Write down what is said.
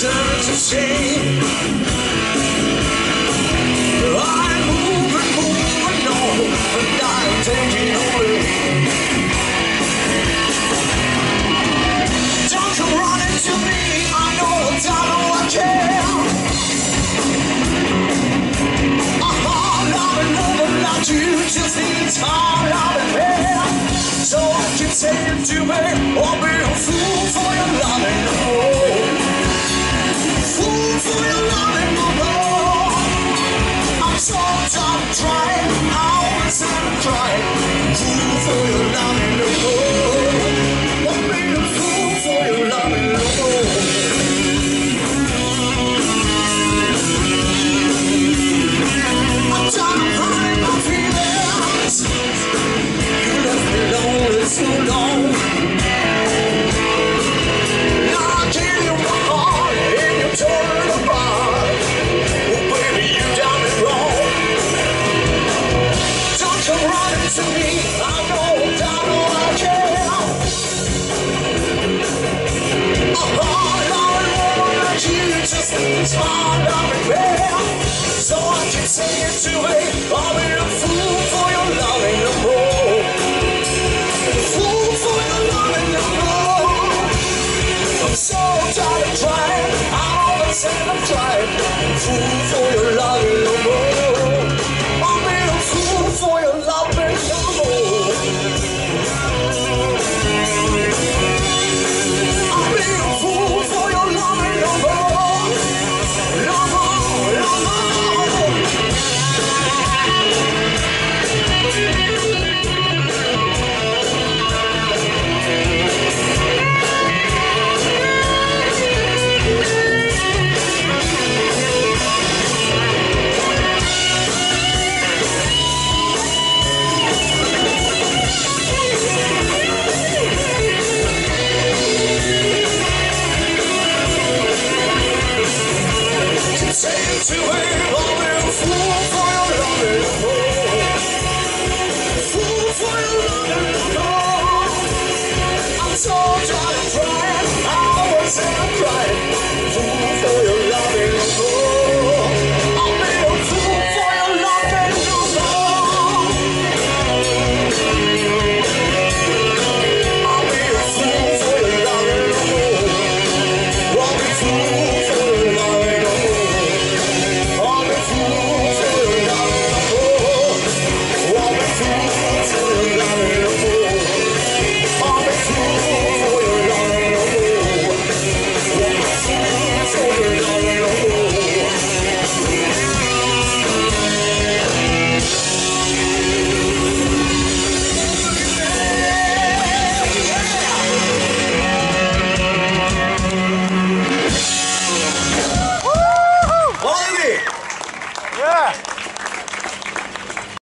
turn to shame. you may, or be a fool for your loving. Oh, fool for your loving, oh. I'm so tired trying, always am crying. Fool for your loving. silly.